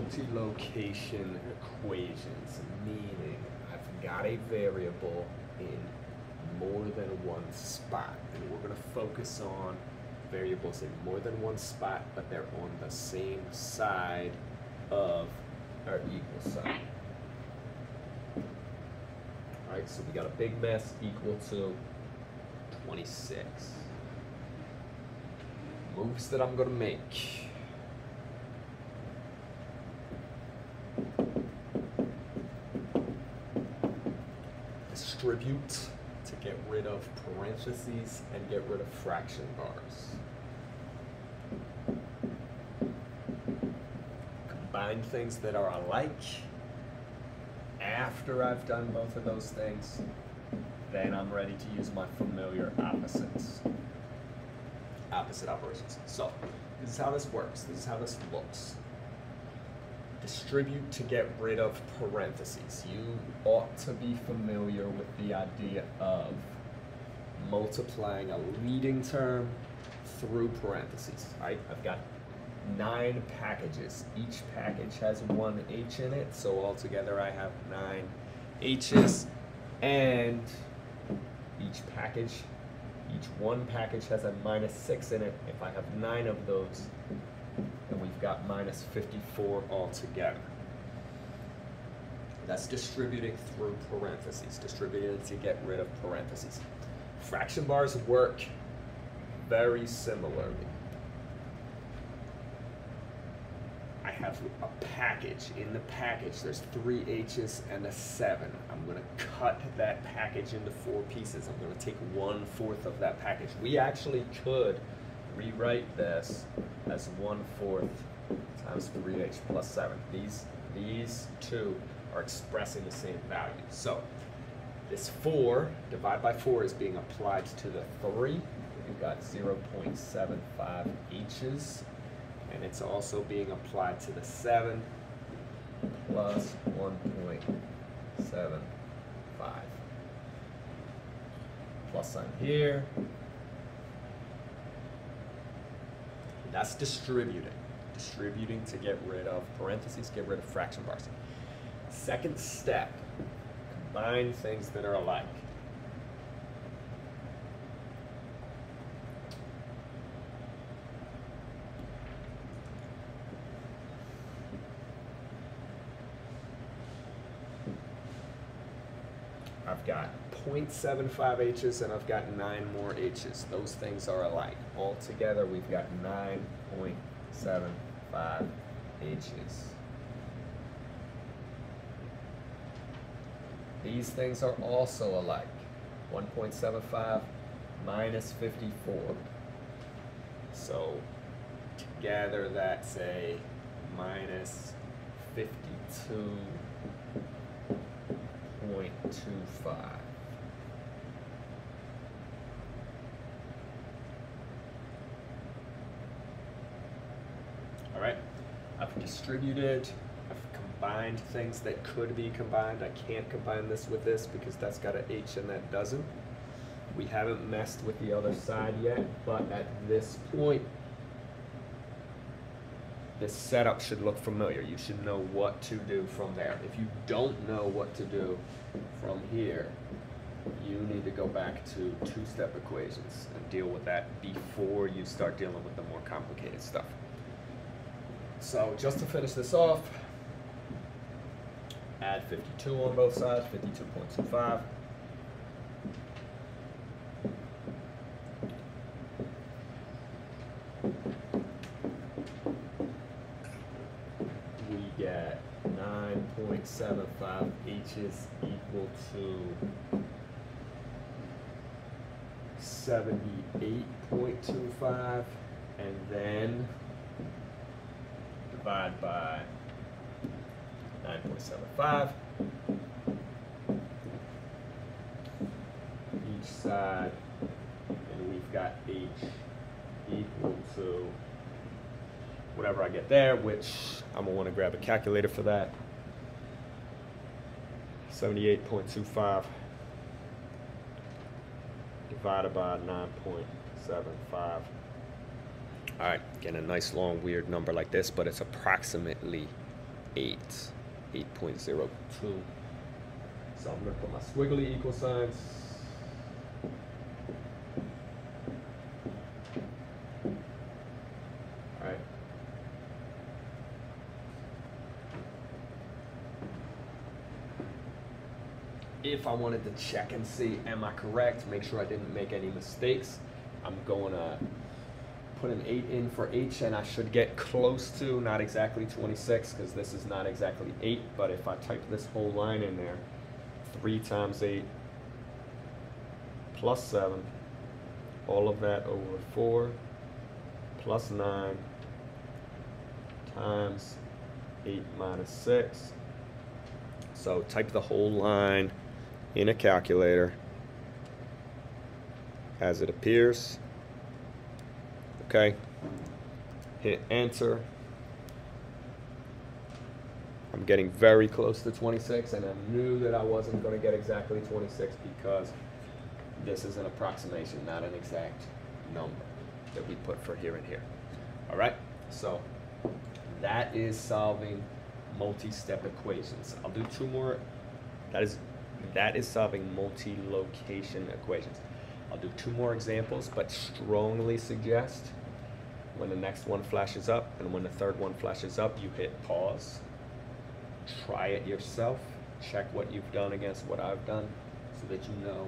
multi-location equations, meaning I've got a variable in more than one spot. And we're going to focus on variables in more than one spot, but they're on the same side of our equal sign. Alright, so we got a big mess equal to 26. Moves that I'm going to make. Distribute to get rid of parentheses and get rid of fraction bars. Combine things that are alike. After I've done both of those things, then I'm ready to use my familiar opposites. Opposite operations. So, this is how this works. This is how this looks. Distribute to get rid of parentheses. You ought to be familiar with the idea of multiplying a leading term through parentheses. Right? I've got nine packages. Each package has one H in it, so altogether I have nine H's. And each package, each one package has a minus six in it. If I have nine of those, then we've got minus 54 altogether. That's distributing through parentheses, distributing to get rid of parentheses. Fraction bars work very similarly. I have a package. In the package, there's three H's and a seven. I'm gonna cut that package into four pieces. I'm gonna take one fourth of that package. We actually could rewrite this as one fourth times three H plus seven. These, these two are expressing the same value. So this four divided by four is being applied to the three. We've got 0.75 H's and it's also being applied to the 7 plus 1.75. Plus sign here. That's distributing. Distributing to get rid of parentheses, get rid of fraction bars. Second step, combine things that are alike. I've got 0.75 H's and I've got 9 more H's. Those things are alike. Altogether, we've got 9.75 H's. These things are also alike. 1.75 minus 54. So together that's a minus 52 point two five. All right, I've distributed, combined things that could be combined. I can't combine this with this because that's got an H and that doesn't. We haven't messed with the other side yet, but at this point, this setup should look familiar. You should know what to do from there. If you don't know what to do from here, you need to go back to two-step equations and deal with that before you start dealing with the more complicated stuff. So just to finish this off, add 52 on both sides, 52.25. we get nine point seven five H's equal to seventy-eight point two five, and then divide by nine point seven five. Each side, and we've got H equal to whatever I get there, which I'm gonna wanna grab a calculator for that. Seventy-eight point two five divided by nine point seven five. All right, getting a nice long weird number like this, but it's approximately 8, 8.02. So I'm going to put my squiggly equal signs. All right. If I wanted to check and see, am I correct, make sure I didn't make any mistakes, I'm going to put an 8 in for h and I should get close to, not exactly 26 because this is not exactly 8, but if I type this whole line in there, 3 times 8 plus 7, all of that over 4 plus 9 times 8 minus 6. So type the whole line in a calculator as it appears. Okay. Hit enter. I'm getting very close to 26 and I knew that I wasn't going to get exactly 26 because this is an approximation, not an exact number that we put for here and here. All right, so that is solving multi-step equations. I'll do two more. That is that is solving multi-location equations. I'll do two more examples, but strongly suggest when the next one flashes up and when the third one flashes up, you hit pause. Try it yourself. Check what you've done against what I've done so that you know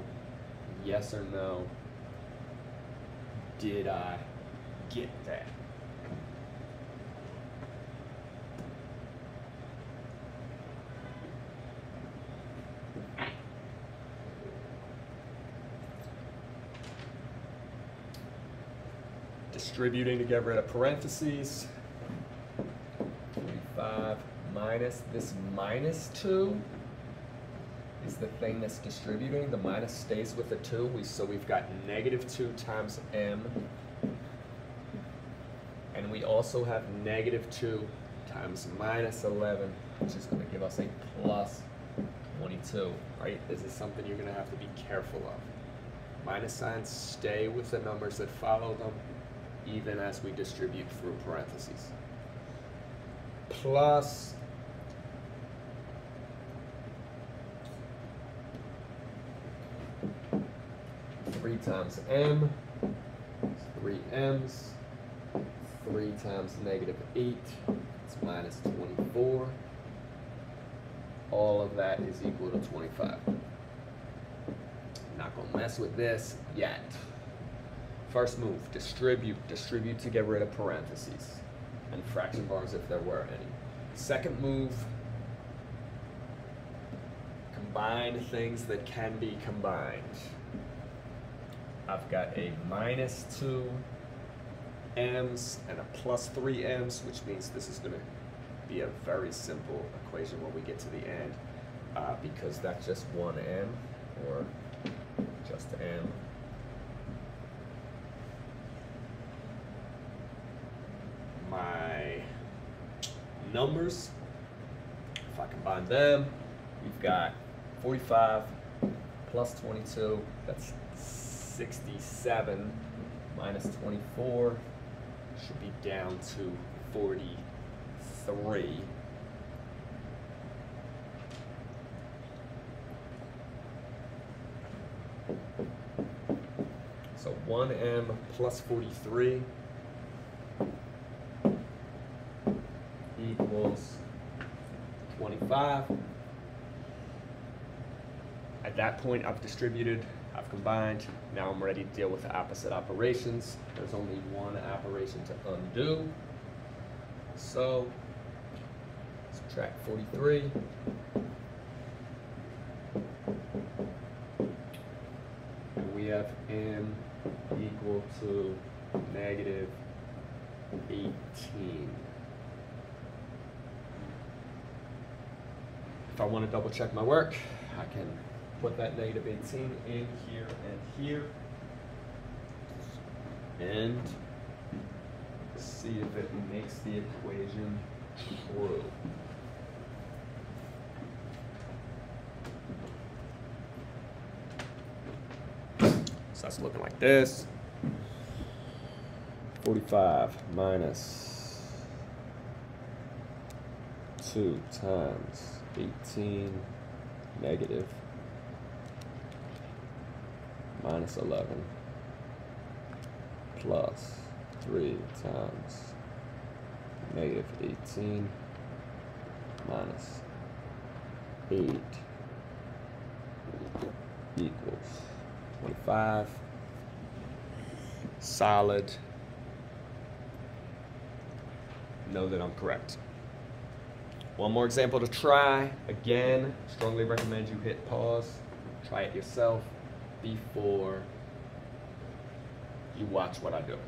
yes or no, did I get that? Distributing to get rid of parentheses. 45 minus this minus 2 is the thing that's distributing. The minus stays with the 2. We, so we've got negative 2 times m. And we also have negative 2 times minus 11, which is going to give us a plus 22. Right? This is something you're going to have to be careful of. Minus signs stay with the numbers that follow them, even as we distribute through parentheses. Plus 3 times m, 3 m's, 3 times negative 8, it's minus 24. All of that is equal to 25. Not going to mess with this yet. First move, distribute. Distribute to get rid of parentheses and fraction bars if there were any. Second move, combine things that can be combined. I've got a minus 2 m's and a plus 3 m's, which means this is going to be a very simple equation when we get to the end, uh, because that's just one m, or just m. My numbers, if I combine them, we've got 45 plus 22, that's 67 minus 24 should be down to 43. So 1m plus 43 equals 25. At that point, I've distributed I've combined. Now I'm ready to deal with the opposite operations. There's only one operation to undo. So, subtract 43. And we have m equal to negative 18. If I want to double check my work, I can put that negative 18 in here and here. And see if it makes the equation true. So that's looking like this. 45 minus 2 times 18 negative. Minus 11 plus 3 times negative 18 minus 8 equals 25 solid. Know that I'm correct one more example to try. Again strongly recommend you hit pause. Try it yourself before you watch what I do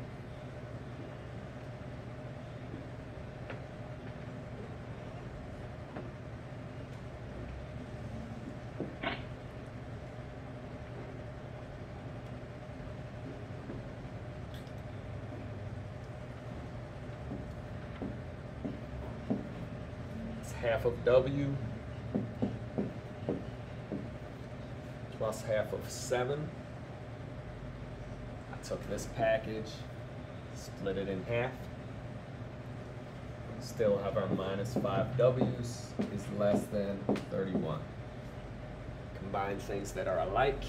half of W plus half of 7. I took this package, split it in half. Still have our minus 5 W's is less than 31. Combine things that are alike.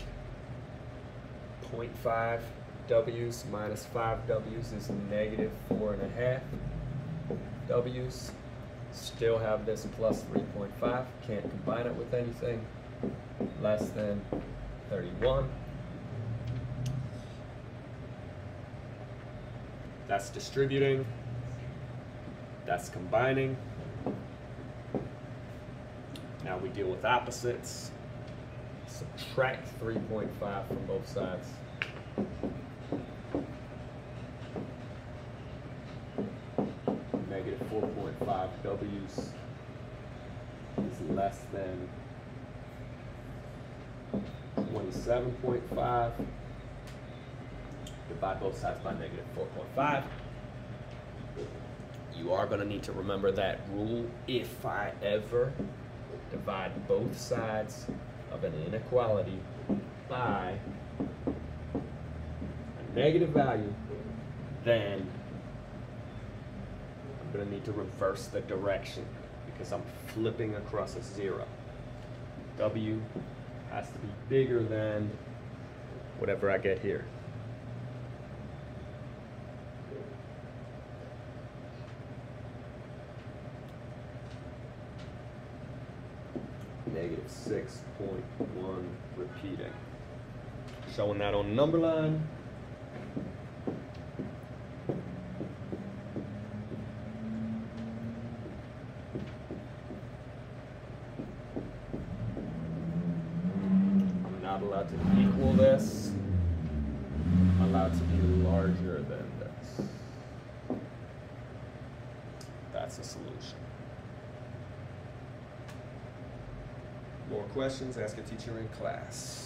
0.5 W's minus 5 W's is negative 4.5 W's still have this plus 3.5, can't combine it with anything less than 31. That's distributing, that's combining. Now we deal with opposites. Subtract 3.5 from both sides. Negative 4.5 W's is less than 27.5. Divide both sides by negative 4.5. You are going to need to remember that rule if I ever divide both sides of an inequality by a negative value, then going to need to reverse the direction because I'm flipping across a zero. W has to be bigger than whatever I get here. Negative 6.1 repeating. Showing that on number line. I'm not allowed to equal this. I'm allowed to be larger than this. That's a solution. More questions, ask a teacher in class.